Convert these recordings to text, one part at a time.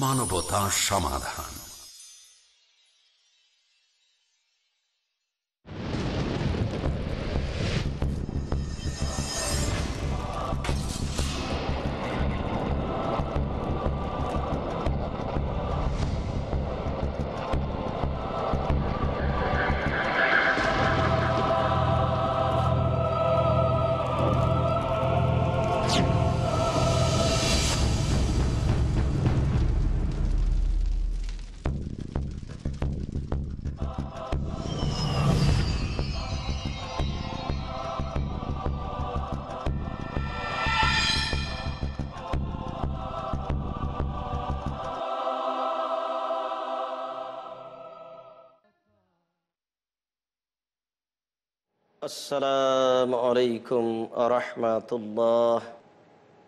মানবতা সমাধান। আসসালামু আলাইকুম আরহামাতুল্লাহ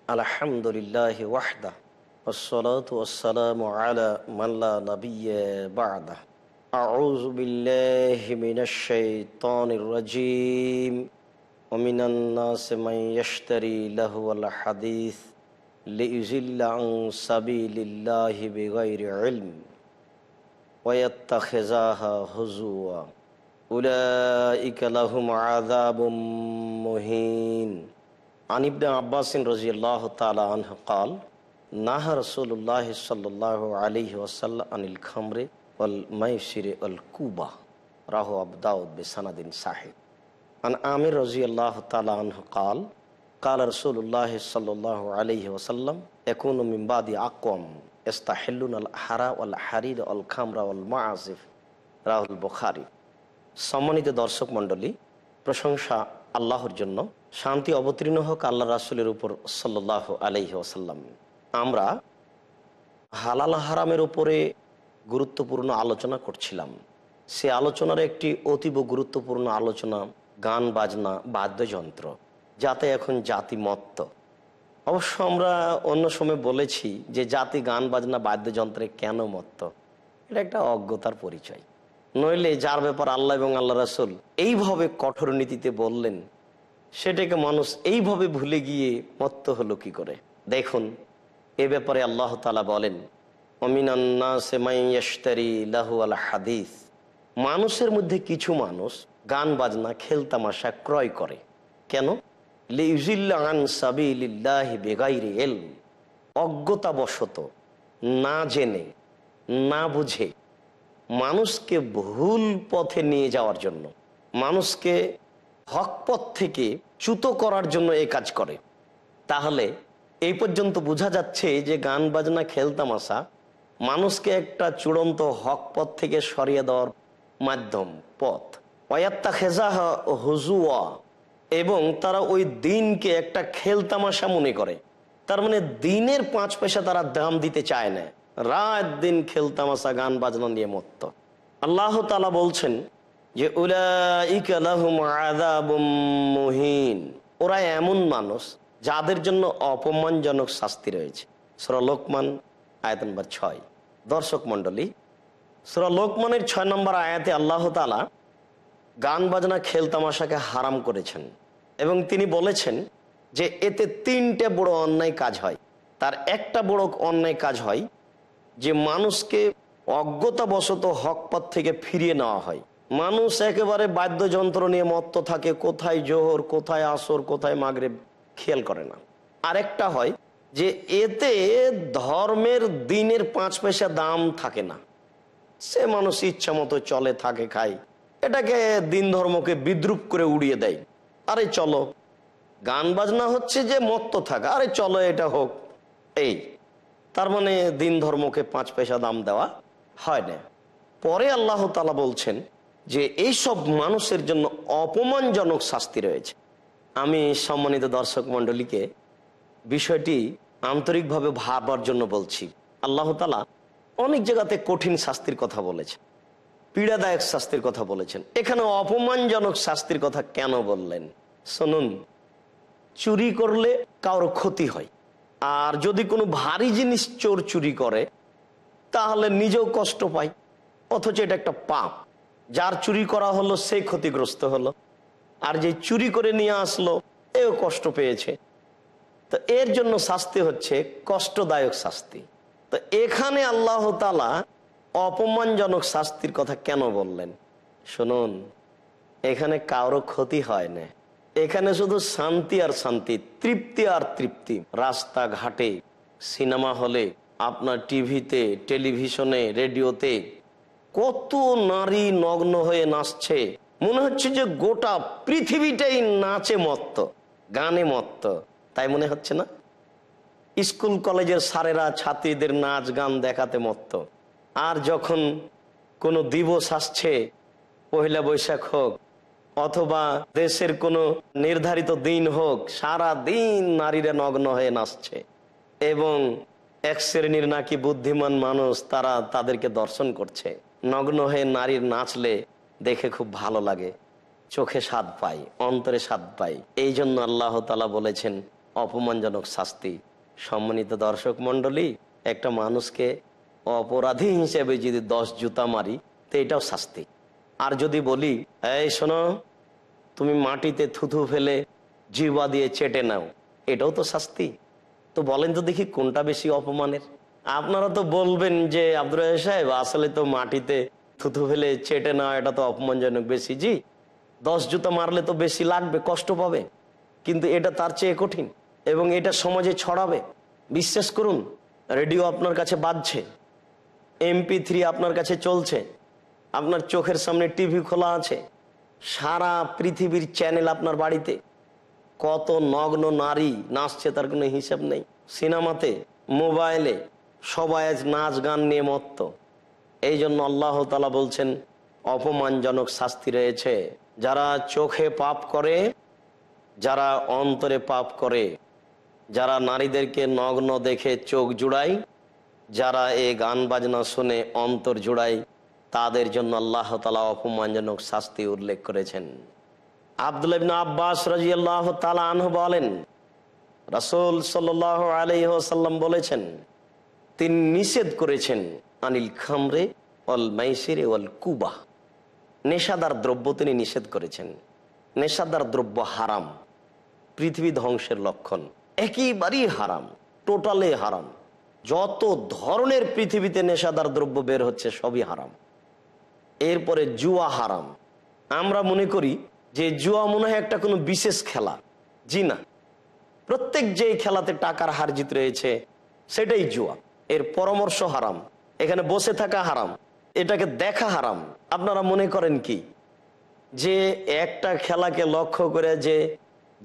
আলহামদুলিল্লাহ ওয়াহদা والصلاة والسلام على من لا نبي بعده أعوذ بالله من الشيطان الرجيم ومن الناس من يشتري له الحديث ليزل عن سبيل الله بغير علم ويتخذها هزوا أولئك لهم عذاب مهين. عن ابن عباس رضي الله تعالى عنه قال نهى رسول الله صلى الله عليه وسلم عن الخمر والميسر والكوبة راهو أبو داود بسند صحيح. عن عامر رضي الله تعالى عنه قال قال رسول الله صلى الله عليه وسلم يكون من بعد أقوم يستحلون الحرى والحريد والخمر والمعزف راهو البخاري. সম্মানিত দর্শক মণ্ডলী, প্রশংসা আল্লাহর জন্য, শান্তি অবতীর্ণ হোক আল্লাহ রাসুলের উপর সাল্লাহ আলহি ওসাল্লাম আমরা হালাল হারামের উপরে গুরুত্বপূর্ণ আলোচনা করছিলাম। সে আলোচনার একটি অতীব গুরুত্বপূর্ণ আলোচনা, গান, বাজনা, বাদ্যযন্ত্র, যাতে এখন জাতি মত্ত। অবশ্য আমরা অন্য সময় বলেছি যে জাতি গান, বাজনা, বাদ্যযন্ত্রে কেন মত্ত? এটা একটা অজ্ঞতার পরিচয়। নইলে যার ব্যাপার আল্লাহ এবং আল্লাহ রাসুল এইভাবে কঠোর নীতিতে বললেন, সেটাকে মানুষ এইভাবে ভুলে গিয়ে মত্ত হলো কি করে? দেখুন, এ ব্যাপারে আল্লাহ তালা বলেন হাদিস। মানুষের মধ্যে কিছু মানুষ গান, বাজনা খেলতামাশা ক্রয় করে। কেন? অজ্ঞতাবশত না জেনে, না বুঝে মানুষকে ভুল পথে নিয়ে যাওয়ার জন্য, মানুষকে হক পথ থেকে চ্যুত করার জন্য এই কাজ করে। তাহলে এই পর্যন্ত বোঝা যাচ্ছে যে গান, বাজনা খেলতামাশা মানুষকে একটা চূড়ান্ত হক পথ থেকে সরিয়ে দেওয়ার মাধ্যম, পথ। অয়াত্তা খেজা হুজুয়া, এবং তারা ওই দিনকে একটা খেলতামাশা মনে করে। তার মানে দিনের পাঁচ পয়সা তারা দাম দিতে চায় না। রাত দিন খেলতামাশা, গান বাজনা নিয়ে মত্ত। আল্লাহ তালা বলছেন যে মুহিন। ওরা এমন মানুষ যাদের জন্য অপমানজনক শাস্তি রয়েছে। সুরা লোকমান, আয়াত নম্বর ছয়। দর্শক মন্ডলী সুরা লোকমানের ছয় নম্বর আয়াতে আল্লাহ তালা গান বাজনা, খেলতামাশাকে হারাম করেছেন এবং তিনি বলেছেন যে, এতে তিনটে বড় অন্যায় কাজ হয়। তার একটা বড় অন্যায় কাজ হয় যে মানুষকে অজ্ঞতাবশত হকপথ থেকে ফিরিয়ে নেওয়া হয়। মানুষ একেবারে বাদ্যযন্ত্র নিয়ে মত্ত থাকে, কোথায় জোহর, কোথায় আসর, কোথায় মাগরে খেয়াল করে না। আরেকটা হয় যে এতে ধর্মের দিনের পাঁচ পয়সা দাম থাকে না। সে মানুষ ইচ্ছা মতো চলে, থাকে, খায়। এটাকে দিন ধর্মকে বিদ্রুপ করে উড়িয়ে দেয়। আরে চলো, গান বাজনা হচ্ছে যে মত্ত থাকা, আরে চলো এটা হোক। এই তার মানে দিন ধর্মকে পাঁচ পয়সা দাম দেওয়া হয় না। পরে আল্লাহ তালা বলছেন যে এইসব মানুষের জন্য অপমানজনক শাস্তি রয়েছে। আমি সম্মানিত দর্শক মন্ডলীকে বিষয়টি আন্তরিকভাবে ভাবার জন্য বলছি। আল্লাহ তালা অনেক জায়গাতে কঠিন শাস্তির কথা বলেছেন, পীড়াদায়ক শাস্তির কথা বলেছেন। এখানে অপমানজনক শাস্তির কথা কেন বললেন? শুনুন, চুরি করলে কারোর ক্ষতি হয়। আর যদি কোনো ভারী জিনিস চোর চুরি করে, তাহলে নিজেও কষ্ট পায়। অথচ এটা একটা পাপ। যার চুরি করা হলো, সে ক্ষতিগ্রস্ত হলো। আর যে চুরি করে নিয়ে আসলো, এও কষ্ট পেয়েছে। তো এর জন্য শাস্তি হচ্ছে কষ্টদায়ক শাস্তি। তো এখানে আল্লাহ তালা অপমানজনক শাস্তির কথা কেন বললেন? শুনুন, এখানে কারও ক্ষতি হয় না। এখানে শুধু শান্তি আর শান্তি, তৃপ্তি আর তৃপ্তি। রাস্তাঘাটে, সিনেমা হলে, আপনার টিভিতে, টেলিভিশনে, রেডিওতে কত নারী নগ্ন হয়ে নাচছে। মনে হচ্ছে যে গোটা পৃথিবীটাই নাচে মত্ত, গানে মত্ত। তাই মনে হচ্ছে না? স্কুল কলেজের সারেরা ছাত্রীদের নাচ গান দেখাতে মত্ত। আর যখন কোনো দিবস আসছে, পহিলা বৈশাখ হোক অথবা দেশের কোনো নির্ধারিত দিন হোক, সারা দিন নারীরা নগ্ন হয়ে নাচছে। এবং এক শ্রেণির নাকি বুদ্ধিমান মানুষ তারা তাদেরকে দর্শন করছে। নগ্ন হয়ে নারীর নাচলে দেখে খুব ভালো লাগে। চোখে স্বাদ পাই অন্তরে স্বাদ পাই এই জন্য আল্লাহ তালা বলেছেন, অপমানজনক শাস্তি। সম্মানিত দর্শক মন্ডলী একটা মানুষকে অপরাধী হিসেবে যদি দশ জুতা মারি, তো এটাও শাস্তি। আর যদি বলি, এই শোনো, তুমি মাটিতে থুথু ফেলে জিবা দিয়ে চেটে নাও, এটাও তো শাস্তি। তো বলেন তো দেখি কোনটা বেশি অপমানের? আপনারা তো বলবেন যে আব্দুল সাহেব, আসলে তো মাটিতে থুথু ফেলে চেটে নেওয়া এটা তো অপমানজনক বেশি। জি, দশ জুতো মারলে তো বেশি লাগবে, কষ্ট পাবে। কিন্তু এটা তার চেয়ে কঠিন এবং এটা সমাজে ছড়াবে। বিশ্বাস করুন, রেডিও আপনার কাছে বাজছে, এমপি থ্রি আপনার কাছে চলছে। আপনার চোখের সামনে টিভি খোলা আছে? সারা পৃথিবীর চ্যানেল আপনার বাড়িতে। কত নগ্ন নারী নাচছে তার কোনো হিসাব নেই। সিনেমাতে, মোবাইলে সবাই আজ নাচ গান নিয়ে মত্ত। এই জন্য আল্লাহ তালা বলছেন, অপমানজনক শাস্তি রয়েছে। যারা চোখে পাপ করে, যারা অন্তরে পাপ করে, যারা নারীদেরকে নগ্ন দেখে চোখ জুড়ায়, যারা এ গান বাজনা শুনে অন্তর জুড়ায় তাদের জন্য আল্লাহ তালা অপমানজনক শাস্তি উল্লেখ করেছেন। আব্দুল ইবনা আব্বাস রাজিয়াল্লাহ তালা আনহু বলেন, রাসূল সাল্লাহ আলহ্লাম বলেছেন, তিনি নিষেধ করেছেন, আনিল খামরে অল মাইসিরে অল কুবা। নেশাদার দ্রব্য তিনি নিষেধ করেছেন। নেশাদার দ্রব্য হারাম। পৃথিবী ধ্বংসের লক্ষণ। একেবারেই হারাম। টোটালে হারাম। যত ধরনের পৃথিবীতে নেশাদার দ্রব্য বের হচ্ছে, সবই হারাম। এরপরে জুয়া হারাম। আমরা মনে করি যে জুয়া মনে হয় একটা কোনো বিশেষ খেলা। জি না। প্রত্যেক যেই খেলাতে টাকার হার জিত রয়েছে, সেটাই জুয়া। এর পরামর্শ হারাম। এখানে বসে থাকা হারাম। এটাকে দেখা হারাম। আপনারা মনে করেন কি? যে একটা খেলাকে লক্ষ্য করে যে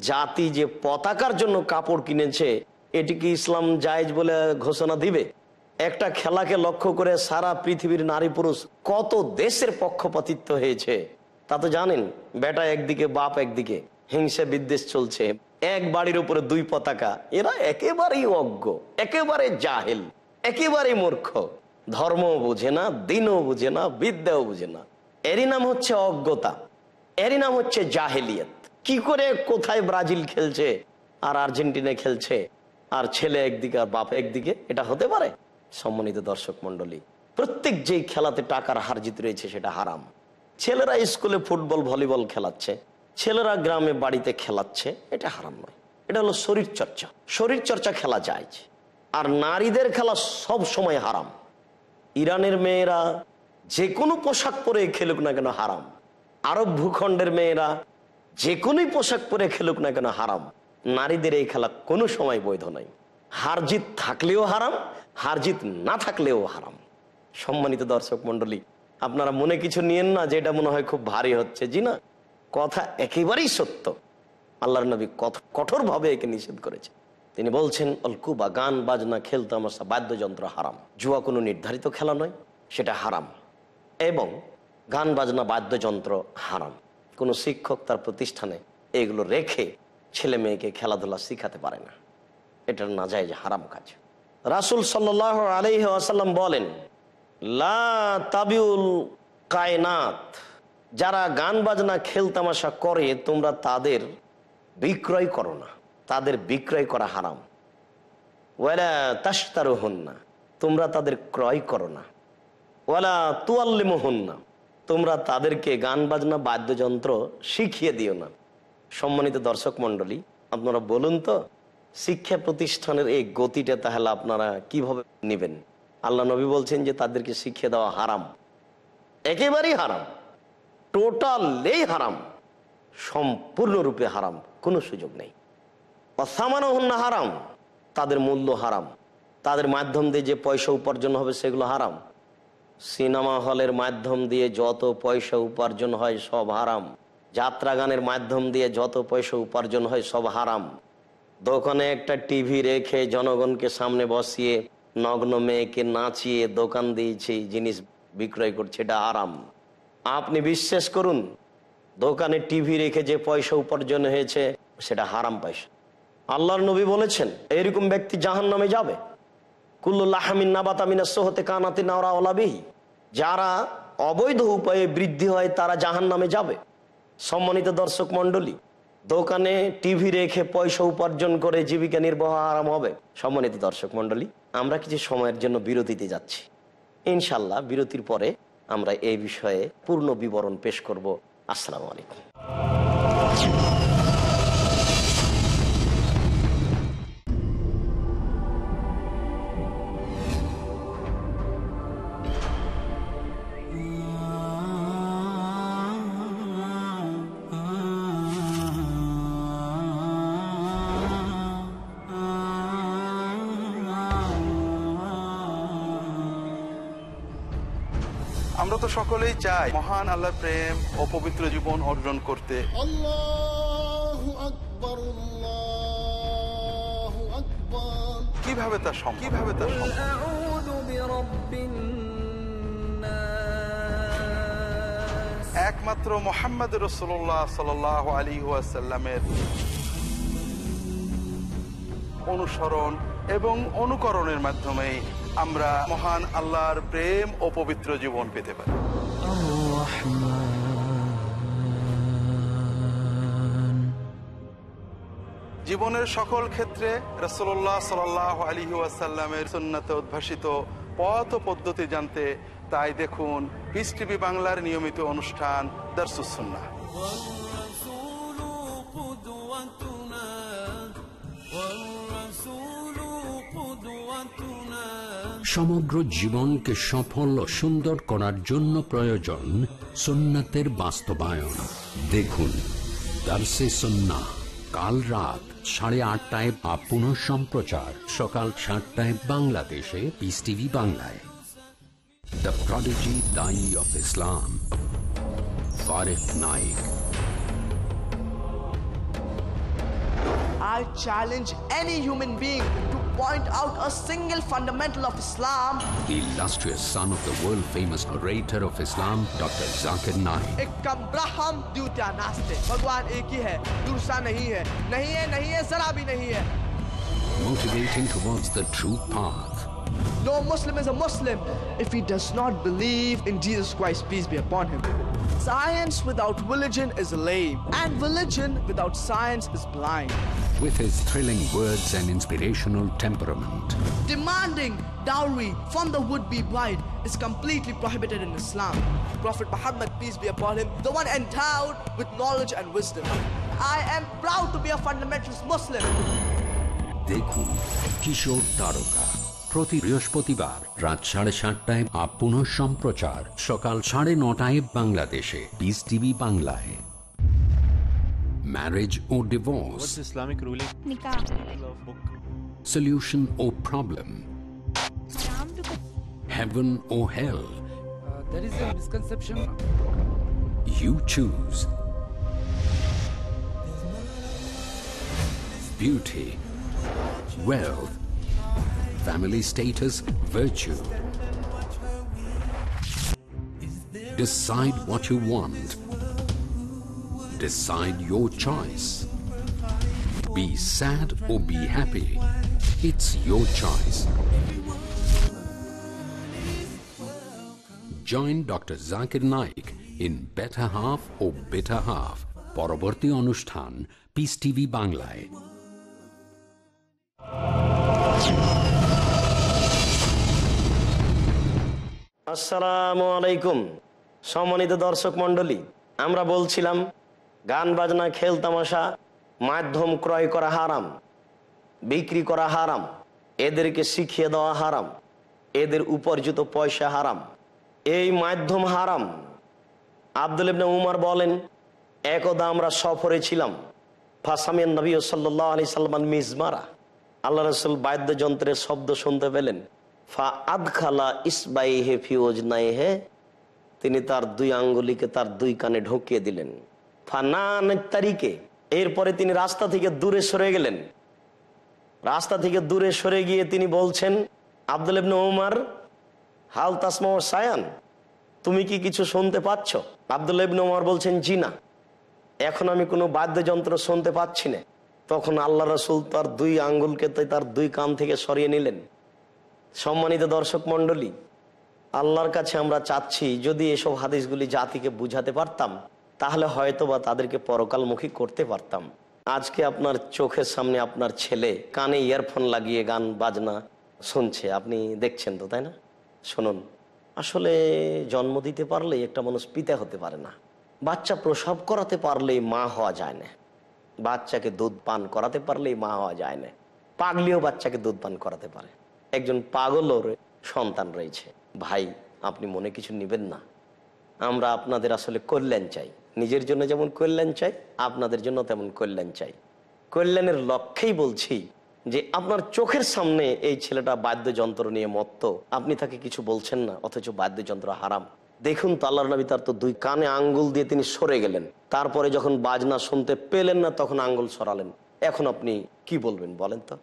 জাতি যে পতাকার জন্য কাপড় কিনেছে, এটি কি ইসলাম জায়েজ বলে ঘোষণা দিবে? একটা খেলাকে লক্ষ্য করে সারা পৃথিবীর নারী পুরুষ কত দেশের পক্ষপাতিত্ব হয়েছে, তা তো জানেন, বেটা একদিকে, বাপ একদিকে, হিংসা বিদ্বেষ চলছে, এক বাড়ির উপরে দুই পতাকা, এরা একেবারেই অজ্ঞ, একেবারে জাহেল একেবারে মূর্খ। ধর্মও বুঝে না, দিনও বুঝে না, বিদ্যাও বুঝে না। এরই নাম হচ্ছে অজ্ঞতা, এরই নাম হচ্ছে জাহেলিয়ত। কি করে কোথায় ব্রাজিল খেলছে, আর আর্জেন্টিনা খেলছে, আর ছেলে একদিকে আর বাপ একদিকে, এটা হতে পারে? সম্মানিত দর্শক মন্ডলী প্রত্যেক যেই খেলাতে টাকার হার জিত রয়েছে সেটা হারাম। ছেলেরা স্কুলে ফুটবল, ভলিবল খেলাচ্ছে, ছেলেরা গ্রামে বাড়িতে খেলাচ্ছে, এটা হারাম নয়। এটা হলো শরীর চর্চা। শরীর চর্চা খেলা যায় আর নারীদের খেলা সব সময় হারাম। ইরানের মেয়েরা যে কোনো পোশাক পরে খেলুক না কেন হারাম। আরব ভূখণ্ডের মেয়েরা যে কোনোই পোশাক পরে খেলুক না কেন হারাম। নারীদের এই খেলা কোনো সময় বৈধ নয়। হারজিত থাকলেও হারাম হারজিত না থাকলেও হারাম। সম্মানিত দর্শক মন্ডলী আপনারা মনে কিছু নিয়েন না যে এটা মনে হয় খুব ভারী হচ্ছে। জি না, কথা একেবারেই সত্য। আল্লাহর নবী কঠোরভাবে একে নিষেধ করেছে তিনি বলছেন অলকুবা গান, বাজনা খেলতামশা বাদ্যযন্ত্র হারাম। জুয়া কোনো নির্ধারিত খেলা নয়, সেটা হারাম। এবং গান, বাজনা, বাদ্যযন্ত্র হারাম। কোনো শিক্ষক তার প্রতিষ্ঠানে এগুলো রেখে ছেলে মেয়েকে খেলাধুলা শিখাতে পারে না। এটা না যায় যে হারাম কাজ। রাসুল সাল্লাহ আলহি আসাল্লাম বলেন, লা তাবিউল কায়নাত, যারা গান বাজনা খেলতামাশা করে, তোমরা তাদের বিক্রয় করো না। তাদের বিক্রয় করা হারাম। ওয়ালা তাস্তারু হন না তোমরা তাদের ক্রয় করো না। ওয়ালা তুয়াল্লিম হন না তোমরা তাদেরকে গান বাজনা, বাদ্যযন্ত্র শিখিয়ে দিও না। সম্মানিত দর্শক মন্ডলী আপনারা বলুন তো শিক্ষা প্রতিষ্ঠানের এই গতিটা তাহলে আপনারা কীভাবে নেবেন? আল্লাহ নবী বলছেন যে তাদেরকে শিক্ষা দেওয়া হারাম। একেবারেই হারাম। টোটালেই হারাম। সম্পূর্ণরূপে হারাম। কোনো সুযোগ নেই। অসামান্য হন্যা হারাম। তাদের মূল্য হারাম। তাদের মাধ্যম দিয়ে যে পয়সা উপার্জন হবে সেগুলো হারাম। সিনেমা হলের মাধ্যম দিয়ে যত পয়সা উপার্জন হয় সব হারাম। যাত্রা গানের মাধ্যম দিয়ে যত পয়সা উপার্জন হয় সব হারাম। দোকানে একটা টিভি রেখে জনগণকে সামনে বসিয়ে, নগ্ন মেয়েকে নাচিয়ে দোকান দিয়েছে জিনিস বিক্রয় করছে, এটা আরাম। আপনি বিশ্বাস করুন, দোকানে টিভি রেখে যে পয়সা উপার্জন হয়েছে, সেটা হারাম পয়সা। আল্লাহর নবী বলেছেন, এরকম ব্যক্তি জাহান নামে যাবে নাবাতামিনা সোহতে যারা অবৈধ উপায়ে বৃদ্ধি হয়, তারা জাহান নামে যাবে। সম্মানিত দর্শক মণ্ডলী দোকানে টিভি রেখে পয়সা উপার্জন করে জীবিকা নির্বাহ আরাম হবে। সম্মানিত দর্শক মন্ডলী আমরা কিছু সময়ের জন্য বিরতিতে যাচ্ছি। ইনশাল্লাহ বিরতির পরে আমরা এই বিষয়ে পূর্ণ বিবরণ পেশ করব। আসসালামু আলাইকুম। আমরা তো সকলেই চাই মহান আল্লাহ প্রেম ও পবিত্র জীবন অর্জন করতে। কীভাবে তা সম্ভব? কীভাবে তা একমাত্র মোহাম্মদ রসোল্লাহ সাল আলী ওয়াসাল্লামের অনুসরণ এবং অনুকরণের মাধ্যমেই আমরা মহান আল্লাহর প্রেম ও পবিত্র জীবন পেতে পারি। জীবনের সকল ক্ষেত্রে রসল্লাহ সাল আলী ওয়াসাল্লামের সুন্নাতে উদ্ভাসিত পথ পদ্ধতি জানতে তাই দেখুন পিস বাংলার নিয়মিত অনুষ্ঠান দারসুসন্না সমগ্র জীবনকে সফল ও সুন্দর করার জন্য প্রয়োজন সুন্নাতের বাস্তবায়ন। দেখুন, দার্সে সন্না কাল রাত সাড়ে আটটায় বা পুনঃ সম্প্রচার, সকাল সাতটায় বাংলাদেশে পিস টিভি বাংলায়। দ্য প্রডিজি দাই of Islam ফারেক Naik I challenge any human being to point out a single fundamental of Islam. The illustrious son of the world-famous orator of Islam, Dr. Zakir Naik. Ekam braham dutya naste. Bhagwan ek hai, dursa nahi hai. Nahi hai, nahi hai, zara bhi nahi hai. Motivating towards the true path. No Muslim is a Muslim if he does not believe in Jesus Christ, peace be upon him. Science without religion is lame, and religion without science is blind. With his thrilling words and inspirational temperament, demanding dowry from the would-be bride is completely prohibited in Islam. Prophet Muhammad, peace be upon him, the one endowed with knowledge and wisdom. I am proud to be a fundamentalist Muslim. Dekhu Kishore Taroka. প্রতি বৃহস্পতিবার রাত সাড়ে সাতটায় up পুনঃ সম্প্রচার সকাল সাড়ে নটায় বাংলাদেশে পিস টিভি বাংলায় ম্যারেজ ও divorce nikah Book. Solution O problem heaven or hell there is a misconception You choose. Beauty, wealth, family status, virtue. Decide what you want. Decide your choice. Be sad or be happy. It's your choice. Join Dr. Zakir Naik in Better Half or Bitter Half. পরবর্তী অনুষ্ঠান piece TV বাংলায় আসসালামু আলাইকুম। সম্মানিত দর্শক মণ্ডলী, আমরা বলছিলাম, গান বাজনা, খেল তামাশা, মাধ্যম ক্রয় করা হারাম, বিক্রি করা হারাম, এদেরকে শিখিয়ে দেওয়া হারাম, এদের উপার্জিত পয়সা হারাম, এই মাধ্যম হারাম। আব্দুল ইবনে উমার বলেন, একদা আমরা সফরে ছিলাম, ফাসামিয়ান নবী সাল্লাহ আলি মিজমারা। আল্লাহ রসুল বাদ্যযন্ত্রের শব্দ শুনতে পেলেন। ফা হে ফিওজ হে তিনি তার দুই আঙ্গুলিকে তার দুই কানে ঢুকিয়ে দিলেন। ফানান তারিখে এরপরে তিনি রাস্তা থেকে দূরে সরে গেলেন। রাস্তা থেকে দূরে সরে গিয়ে তিনি বলছেন, আব্দুল উমার, হাল তাসমা সায়ান, তুমি কি কিছু শুনতে পাচ্ছ? আব্দুল ইবনে উমার বলছেন, জি না। এখন আমি কোনো বাদ্যযন্ত্র শুনতে পাচ্ছি না। তখন আল্লাহ রসুল তার দুই আঙ্গুলকে তার দুই কান থেকে সরিয়ে নিলেন। সম্মানিত দর্শক মণ্ডলী, আল্লাহর কাছে আমরা চাচ্ছি যদি এসব হাদিসগুলি জাতিকে বুঝাতে পারতাম, তাহলে হয়তো বা তাদেরকে পরকালমুখী করতে পারতাম। আজকে আপনার চোখের সামনে আপনার ছেলে কানে ইয়ারফোন লাগিয়ে গান, বাজনা শুনছে, আপনি দেখছেন তো, তাই না? শুনুন। আসলে জন্ম দিতে পারলেই একটা মানুষ পিতা হতে পারে না। বাচ্চা প্রসব করাতে পারলেই মা হওয়া যায় না। বাচ্চাকে দুধ পান করাতে পারলেই মা হওয়া যায় না। পাগলিও বাচ্চাকে দুধ পান করাতে পারে। একজন পাগলও রে- সন্তান রয়েছে। ভাই, আপনি মনে কিছু নেবেন না। আমরা আপনাদের আসলে কল্যাণ চাই। নিজের জন্য যেমন কল্যাণ চাই, আপনাদের জন্য তেমন কল্যাণ চাই। কল্যাণের লক্ষ্যেই বলছি যে আপনার চোখের সামনে এই ছেলেটা বাদ্যযন্ত্র নিয়ে মত্ত। আপনি তাকে কিছু বলছেন না, অথচ বাদ্যযন্ত্র হারাম। দেখুন তো আল্লাহ নবী তার তো দুই কানে আঙ্গুল দিয়ে তিনি সরে গেলেন। তারপরে যখন বাজনা শুনতে পেলেন না, তখন আঙ্গুল সরালেন। এখন আপনি কি বলবেন বলেন তো?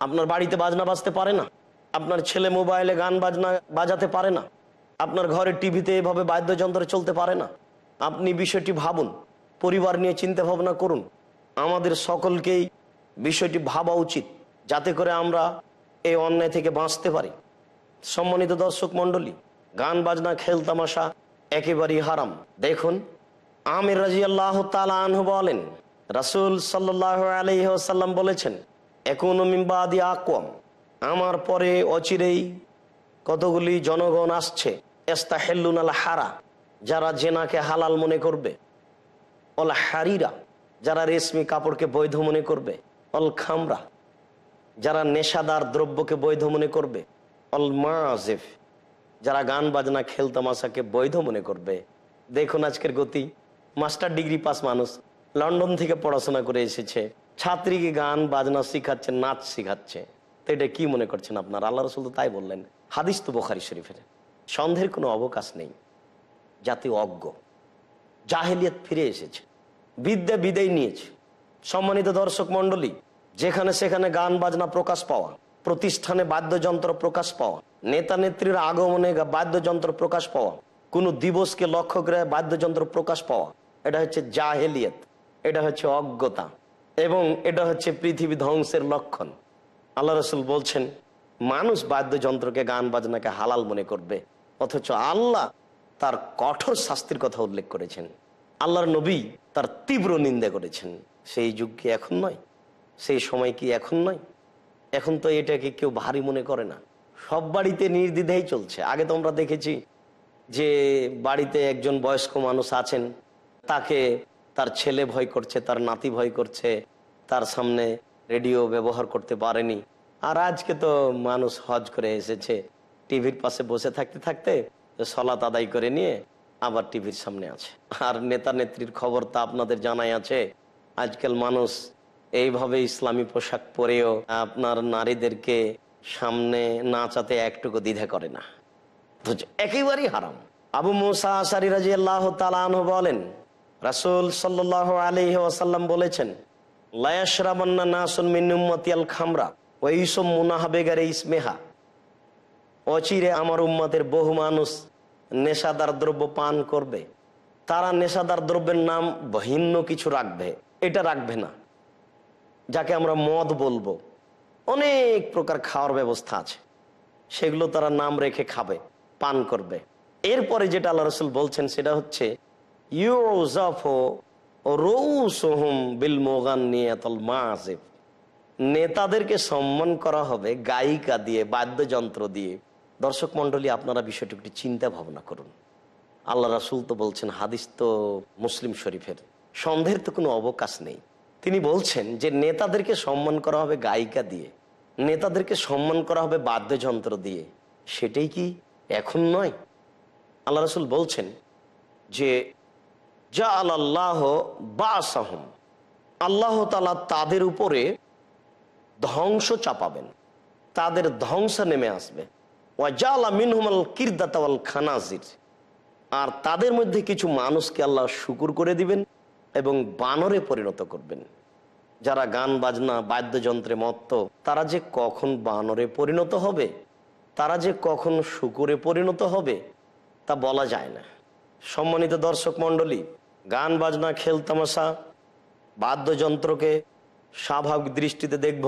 আপনার বাড়িতে বাজনা বাজতে পারে না? আপনার ছেলে মোবাইলে গান বাজনা বাজাতে পারে না। আপনার ঘরে টিভিতে এভাবে বাদ্যযন্ত্র চলতে পারে না। আপনি বিষয়টি ভাবুন, পরিবার নিয়ে চিন্তা ভাবনা করুন। আমাদের সকলকেই বিষয়টি ভাবা উচিত, যাতে করে আমরা এই অন্যায় থেকে বাঁচতে পারি। সম্মানিত দর্শক মণ্ডলী, গান বাজনা, খেল তামাশা একেবারেই হারাম। দেখুন, আমির রাজি আল্লাহ আনহু বলেন, রাসুল সাল্লাহ আলহ্লাম বলেছেন এখন মিম্বাদি আকম আমার পরে অচিরেই কতগুলি জনগণ আসছে। এস্তাহেল্লুন আল হারা যারা জেনাকে হালাল মনে করবে। অল হারিরা, যারা রেশমি কাপড়কে বৈধ মনে করবে। অল খামরা, যারা নেশাদার দ্রব্যকে বৈধ মনে করবে। অল মাজেফ, যারা গান বাজনা খেলতামাশাকে বৈধ মনে করবে। দেখুন আজকের গতি। মাস্টার ডিগ্রি পাস মানুষ লন্ডন থেকে পড়াশোনা করে এসেছে। ছাত্রীকে গান, বাজনা শিখাচ্ছে, নাচ শিখাচ্ছে। তো এটা কি মনে করছেন আপনার? আল্লাহ রসুল তো তাই বললেন, হাদিস তো বোখারি শরীফের। সন্দেহের কোনো অবকাশ নেই। জাতি অজ্ঞ। জাহেলিয়াত ফিরে এসেছে। বিদ্যা বিদায় নিয়েছে। সম্মানিত দর্শক মণ্ডলী, যেখানে সেখানে গান, বাজনা প্রকাশ পাওয়া, প্রতিষ্ঠানে বাদ্যযন্ত্র প্রকাশ পাওয়া, নেতা নেত্রীর আগমনে বাদ্যযন্ত্র প্রকাশ পাওয়া, কোনো দিবসকে লক্ষ্য করে বাদ্যযন্ত্র প্রকাশ পাওয়া, এটা হচ্ছে জাহেলিয়ত। এটা হচ্ছে অজ্ঞতা। এবং এটা হচ্ছে পৃথিবী ধ্বংসের লক্ষণ। আল্লাহ রসুল বলছেন, মানুষ বাদ্যযন্ত্রকে, গান বাজনাকে হালাল মনে করবে, অথচ আল্লাহ তার কঠোর শাস্তির কথা উল্লেখ করেছেন। আল্লাহর নবী তার তীব্র নিন্দা করেছেন। সেই যুগ কি এখন নয়? সেই সময় কি এখন নয়? এখন তো এটাকে কেউ ভারী মনে করে না। সব বাড়িতে নির্দ্বিধাই চলছে। আগে তো আমরা দেখেছি যে বাড়িতে একজন বয়স্ক মানুষ আছেন, তাকে তার ছেলে ভয় করছে, তার নাতি ভয় করছে, তার সামনে রেডিও ব্যবহার করতে পারেনি। আর আজকে তো মানুষ হজ করে এসেছে। টিভির পাশে বসে থাকতে থাকতে সলাত আদায় করে নিয়ে আবার টিভির সামনে আছে। আর নেতা নেত্রীর খবর তা আপনাদের জানাই আছে। আজকাল মানুষ এইভাবে ইসলামী পোশাক পরেও আপনার নারীদেরকে সামনে নাচাতে একটুকু দ্বিধা করে না। একেবারেই হারাম। আবু মুসা আসারি রাজি আল্লাহ বলেন, রাসুল সাল্লাহ আলি ওয়াসাল্লাম বলেছেন লায়াসরাবান্না নাসুন মিনুম্মতিয়াল খামরা ওইসব মুনাহাবেগারে ইসমেহা। অচিরে আমার উম্মাদের বহু মানুষ নেশাদার দ্রব্য পান করবে। তারা নেশাদার দ্রব্যের নাম ভিন্ন কিছু রাখবে। এটা রাখবে না। যাকে আমরা মদ বলব। অনেক প্রকার খাওয়ার ব্যবস্থা আছে। সেগুলো তারা নাম রেখে খাবে, পান করবে। এরপরে যেটা আল্লাহ রসুল বলছেন সেটা হচ্ছে বিল মোগান নেতাদেরকে সম্মান করা হবে গায়িকা দিয়ে, বাদ্যযন্ত্র দিয়ে। দর্শক মন্ডলী আপনারা বিষয়টি একটু চিন্তা ভাবনা করুন। আল্লাহ রাসুল তো বলছেন, হাদিস তো মুসলিম শরীফের। সন্দেহের তো কোনো অবকাশ নেই। তিনি বলছেন যে, নেতাদেরকে সম্মান করা হবে গায়িকা দিয়ে, নেতাদেরকে সম্মান করা হবে বাদ্যযন্ত্র দিয়ে। সেটাই কি এখন নয়? আল্লাহ রসুল বলছেন যে যা আল্লাহ বাসাহম আল্লাহ তালা তাদের উপরে ধ্বংস চাপাবেন। তাদের ধ্বংস নেমে আসবে। ওয়াজালা মিনহুমাল কিরদাতাওয়াল খানাজির। আর তাদের মধ্যে কিছু মানুষকে আল্লাহ শুকুর করে দিবেন এবং বানরে পরিণত করবেন। যারা গান বাজনা, বাদ্যযন্ত্রে মত্ত, তারা যে কখন বানরে পরিণত হবে, তারা যে কখন শুকুরে পরিণত হবে, তা বলা যায় না। সম্মানিত দর্শক মণ্ডলী, গান, বাজনা খেলতামাশা বাদ্যযন্ত্রকে স্বাভাবিক দৃষ্টিতে দেখব,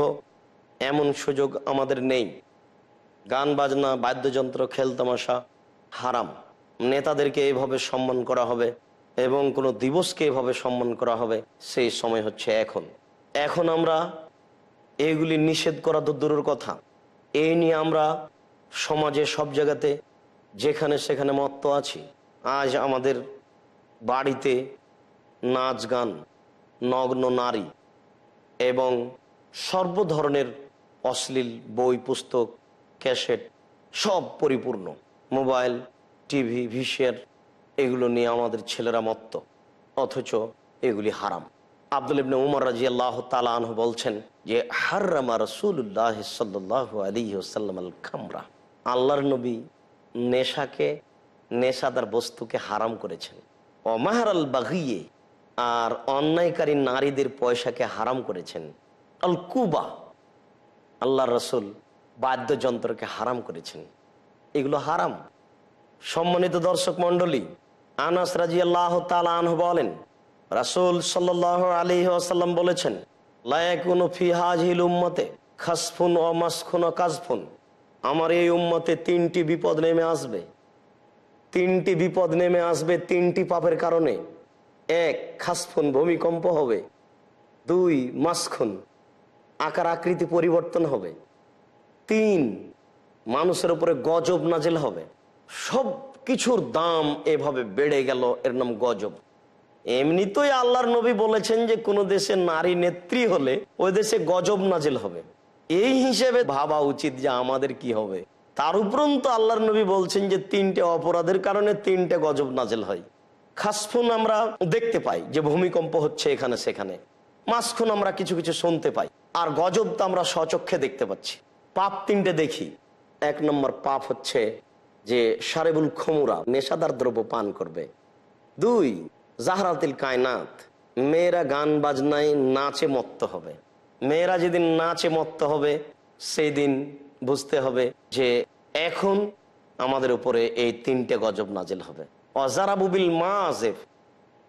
এমন সুযোগ আমাদের নেই। গান, বাজনা, বাদ্যযন্ত্র খেলতামাশা হারাম। নেতাদেরকে এভাবে সম্মান করা হবে এবং কোনো দিবসকে এভাবে সম্মান করা হবে, সেই সময় হচ্ছে এখন। এখন আমরা এগুলি নিষেধ করা তো দূরের কথা। এই নিয়ে আমরা সমাজে সব জায়গাতে যেখানে সেখানে মত্ত আছি। আজ আমাদের বাড়িতে নাচ গান, নগ্ন নারী এবং সর্ব ধরনের অশ্লীল বই, পুস্তক, ক্যাসেট সব পরিপূর্ণ। মোবাইল, টিভি ভিসিয়ার এগুলো নিয়ে আমাদের ছেলেরা মত্ত, অথচ এগুলি হারাম। আব্দুল ইবনে উমর রাজি আল্লাহ তালাহ বলছেন যে, হার্রামা রসুল্লাহ সাল্লাহ আলী ওসাল্লাম আল খামরা আল্লাহর নবী নেশাকে নেশাদার বস্তুকে হারাম করেছেন। অমাহার আল বাগিয়ে আর অন্যায়কারী নারীদের পয়সাকে হারাম করেছেন। আল কুবা আল্লাহ রসুল বাদ্যযন্ত্রকে হারাম করেছেন। এগুলো হারাম। সম্মানিত দর্শক মন্ডলী আনাস রাজি আল্লাহ তালাহ বলেন, রাসুল সাল্লাহ আলী আসাল্লাম বলেছেন লায়াকুন ফিহাজিল উম্মতে খাসফুন ও মাসখুন ও কাজফুন আমার এই উম্মতে তিনটি বিপদ নেমে আসবে। তিনটি বিপদ নেমে আসবে তিনটি পাপের কারণে। এক, খাসফুন, ভূমিকম্প হবে। দুই, মাসখুন, আকার আকৃতি পরিবর্তন হবে। তিন, মানুষের উপরে গজব নাজেল হবে। সব কিছুর দাম এভাবে বেড়ে গেল, এর নাম গজব। এমনিতেই আল্লাহর নবী বলেছেন যে, কোনো দেশে নারী নেত্রী হলে ওই দেশে গজব নাজেল হবে। এই হিসেবে ভাবা উচিত যে, আমাদের কি হবে? তার উপরন্ত আল্লাহর নবী বলছেন যে তিনটে অপরাধের কারণে তিনটে গজব নাজেল হয়। খাসফুন আমরা দেখতে পাই যে ভূমিকম্প হচ্ছে এখানে সেখানে। মাসখুন আমরা কিছু কিছু শুনতে পাই। আর গজব তো আমরা স্বচক্ষে দেখতে পাচ্ছি। পাপ তিনটে দেখি। এক নম্বর পাপ হচ্ছে যে সারেবুল খমুরা নেশাদার দ্রব্য পান করবে। দুই, জাহরাতিল কায়নাত, মেয়েরা গান বাজনায় নাচে মত্ত হবে। মেয়েরা যেদিন নাচে মত্ত হবে সেই দিন বুঝতে হবে যে এখন আমাদের উপরে এই তিনটে গজব নাজিল হবে। অজারাবুবিল মা আজেফ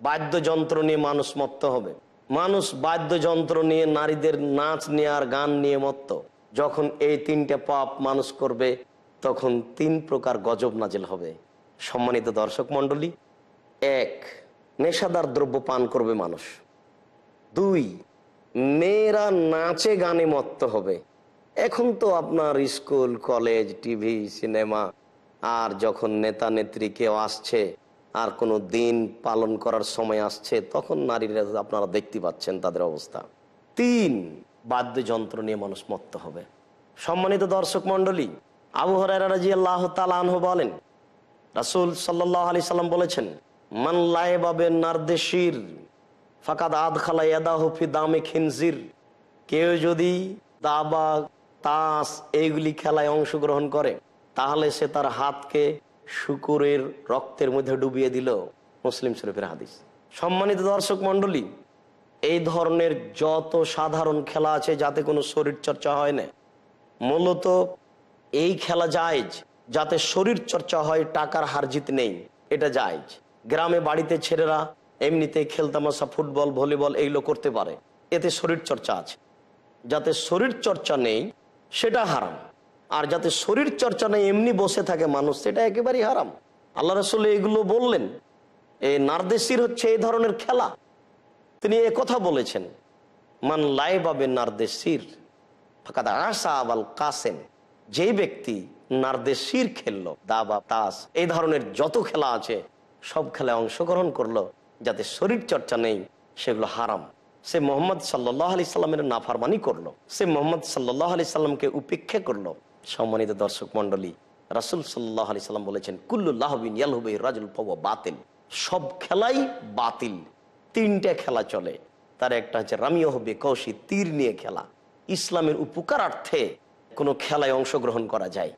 বাদ্যযন্ত্র নিয়ে মানুষ মত্ত হবে। মানুষ বাদ্যযন্ত্র নিয়ে নারীদের নাচ নিয়ে আর গান নিয়ে মত্ত। যখন এই তিনটে পাপ মানুষ করবে, তখন তিন প্রকার গজব নাজিল হবে। সম্মানিত দর্শক মণ্ডলী, এক, নেশাদার দ্রব্য পান করবে মানুষ। দুই, মেয়েরা নাচে গানে মত্ত হবে। এখন তো আপনার স্কুল, কলেজ, টিভি, সিনেমা, আর যখন নেতা নেত্রী কেউ আসছে, আর কোনো দিন পালন করার সময় আসছে, তখন নারীরা আপনারা দেখতে পাচ্ছেন তাদের অবস্থা। তিন, বাদ্যযন্ত্র নিয়ে মানুষ মত্ত হবে। সম্মানিত দর্শক মন্ডলী আবু হরাজি আল্লাহ বলেন, রাসুল সাল্লাহ আলি সাল্লাম বলেছেন, মান লাইবাবে নারদেশির ফাকাদ আদ খালা ইয়াদাহফি দামে খিনজির। কেউ যদি দাবা তাস এইগুলি খেলায় অংশগ্রহণ করে, তাহলে সে তার হাতকে শুকুরের রক্তের মধ্যে ডুবিয়ে দিল মুসলিম শরীফের হাদিস। সম্মানিত দর্শক মন্ডলী এই ধরনের যত সাধারণ খেলা আছে যাতে কোনো শরীর চর্চা হয় না, মূলত এই খেলা জায়জ, যাতে শরীর চর্চা হয়, টাকার হারজিত নেই, এটা জায়জ। গ্রামে বাড়িতে ছেলেরা এমনিতে খেলতামাশা, ফুটবল, ভলিবল, এইগুলো করতে পারে, এতে শরীর চর্চা আছে। যাতে শরীর চর্চা নেই সেটা হারাম। আর যাতে শরীর চর্চা নেই, এমনি বসে থাকে মানুষ, সেটা একেবারেই হারাম। আল্লাহ রসুল এগুলো বললেন এই নারদেশির হচ্ছে এই ধরনের খেলা। তিনি এ কথা বলেছেন, মান লাই বাবে নারদেশির ফাঁকা আশা আবাল কাসেম। যে ব্যক্তি নারদেশির খেললো, দাবা, তাস, এই ধরনের যত খেলা আছে, সব খেলায় অংশগ্রহণ করল, যাতে শরীর চর্চা নেই, সেগুলো হারাম। সে মোহাম্মদ সাল্লাহ আলি সাল্লামের নাফারমানি করল। সে মোহাম্মদ সাল্লাহ আলি সাল্লামকে উপেক্ষা করল। সম্মানিত দর্শক মন্ডলী রাসুল সাল্লাহ আলি সাল্লাম বলেছেন কুল্লুল্লাহবিন ইয়ালহুবে রাজুল পাবো বাতিল। সব খেলাই বাতিল। তিনটা খেলা চলে। তার একটা হচ্ছে রামিও হবে কৌশি তীর নিয়ে খেলা। ইসলামের উপকারার্থে কোনো খেলায় অংশগ্রহণ করা যায়।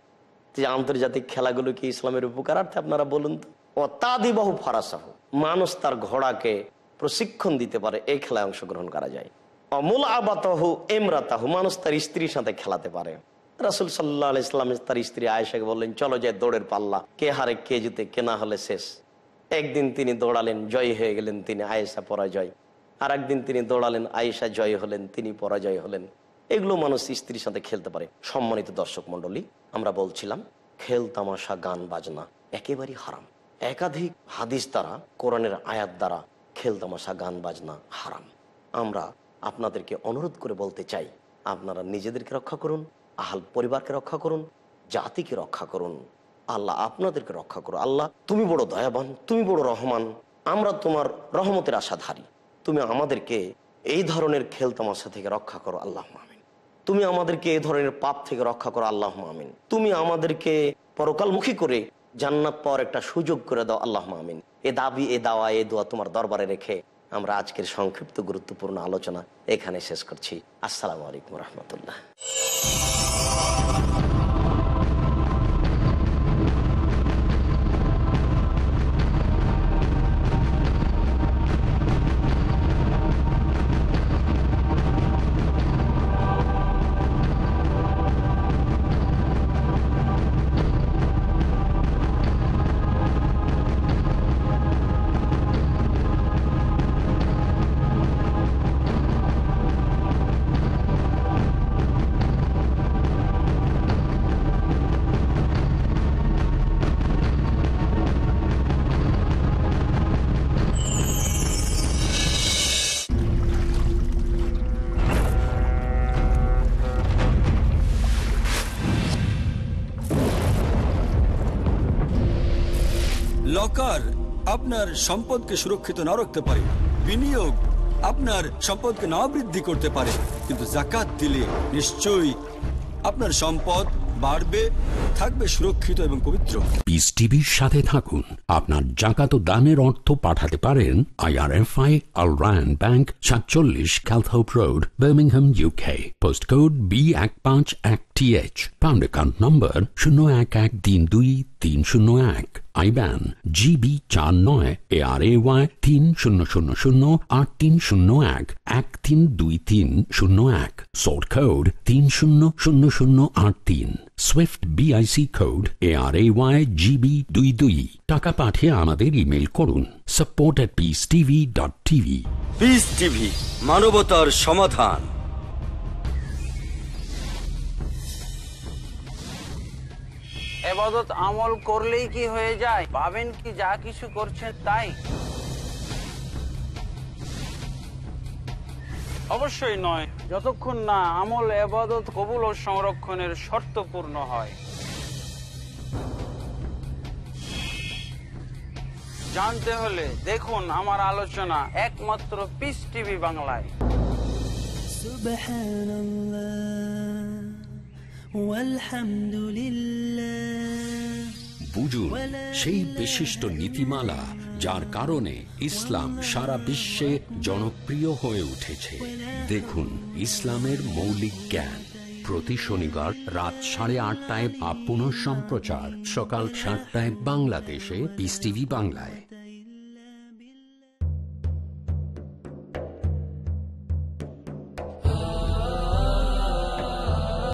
যে আন্তর্জাতিক খেলাগুলো কি ইসলামের উপকারার্থে, আপনারা বলুন তো? ও তাদিবাহু ফারাসাহু। মানুষ তার ঘোড়াকে প্রশিক্ষণ দিতে পারে, এই খেলায় অংশগ্রহণ করা যায়। অমূল আবাতাহু এমরাতাহু মানুষ তার স্ত্রীর সাথে খেলাতে পারে। রাসুল সাল্লাহ ইসলাম তার স্ত্রী আয়েশাকে বললেন, চলো যায় দৌড়ের পাল্লা, কে হারে, কে জিতে, কে না হলে শেষ। একদিন তিনি দৌড়ালেন, জয় হয়ে গেলেন তিনি আয়েশা, পরাজয়। আর একদিন তিনি দৌড়ালেন, আয়েশা জয় হলেন, তিনি পরাজয় হলেন। এগুলো মানুষ স্ত্রীর সাথে খেলতে পারে। সম্মানিত দর্শক মন্ডলী আমরা বলছিলাম, খেল, তামাশা, গান, বাজনা, একেবারেই হারাম। একাধিক হাদিস দ্বারা, কোরআনের আয়াত দ্বারা খেল তামাশা, গান বাজনা হারাম। আমরা আপনাদেরকে অনুরোধ করে বলতে চাই, আপনারা নিজেদেরকে রক্ষা করুন, আহাল পরিবারকে রক্ষা করুন, জাতিকে রক্ষা করুন। আল্লাহ আপনাদেরকে রক্ষা করো আল্লাহ, তুমি বড় দয়াবান, তুমি বড় রহমান, আমরা তোমার রহমতের আশাধারী। তুমি আমাদেরকে এই ধরনের খেল তামাশা থেকে রক্ষা করো, আল্লাহ মামিন তুমি আমাদেরকে এই ধরনের পাপ থেকে রক্ষা করো, আল্লাহ আমিন। তুমি আমাদেরকে পরকালমুখী করে জান্নাত পাওয়ার একটা সুযোগ করে দাও আল্লাহ মামিন এ দাবি, এ দাওয়া, এ দোয়া তোমার দরবারে রেখে আমরা আজকের সংক্ষিপ্ত গুরুত্বপূর্ণ আলোচনা এখানে শেষ করছি। আসসালামু আলাইকুম রহমতুল্লাহ। আপনার সম্পদকে সুরক্ষিত না রাখতে পারে। বিনিয়োগ আপনার সম্পদকে না বৃদ্ধি করতে পারে। কিন্তু জাকাত দিলে নিশ্চয়ই আপনার সম্পদ বাড়বে, থাকবে সুরক্ষিত এবং পবিত্র। পিস টিভির সাথে থাকুন। আপনার জাকাত দানের অর্থ পাঠাতে পারেন আইআরএফআই আল রায়ন ব্যাংক সাতচল্লিশ Calthorpe road Birmingham UK post code B এক পাঁচ এক টি পাউন্ড অ্যাকাউন্ট নম্বর শূন্য এক এক তিন দুই তিন শূন্য এক আইব্যান জিবি চার নয় এ আর এ ওয়াই তিন শূন্য শূন্য শূন্য আট তিন শূন্য এক এক তিন দুই তিন শূন্য এক সোর্ট কোড তিন শূন্য শূন্য শূন্য আট তিন SWIFT BIC code A R A Y GB দুই দুই টাকা পাঠিয়ে আমাদের ইমেল করুন support at peace TV dot TV peace TV মানবতার সমাধান এবাদত আমল করলেই কি হয়ে যায়? পাবেন কি যা কিছু করছেন তাই? অবশ্যই নয়। যতক্ষণ না আমল, এবাদত, কবুল ও সংরক্ষণের শর্ত পূর্ণ হয়। জানতে হলে দেখুন আমার আলোচনা একমাত্র পিস টিভি বাংলায়। বুঝুন সেই বিশিষ্ট নীতিমালা যার কারণে ইসলাম সারা বিশ্বে জনপ্রিয় হয়ে উঠেছে। দেখুন ইসলামের মৌলিক জ্ঞান। প্রতি শনিবার রাত সাড়ে আটটায় বা পুনঃ সম্প্রচার সকাল সাতটায় বাংলাদেশে পিস টিভি বাংলায়।